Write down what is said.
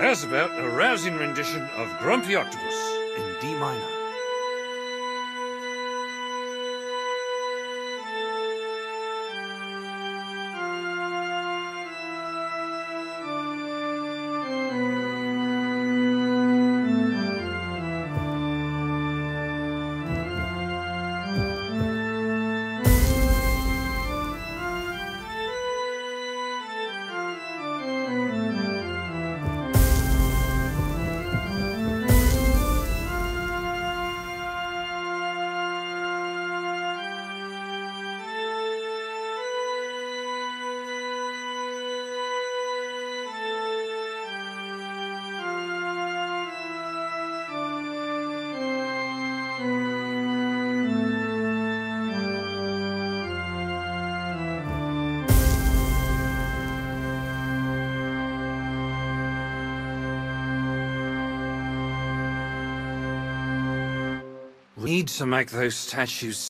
us about a rousing rendition of Grumpy Octopus in D minor. We need to make those statues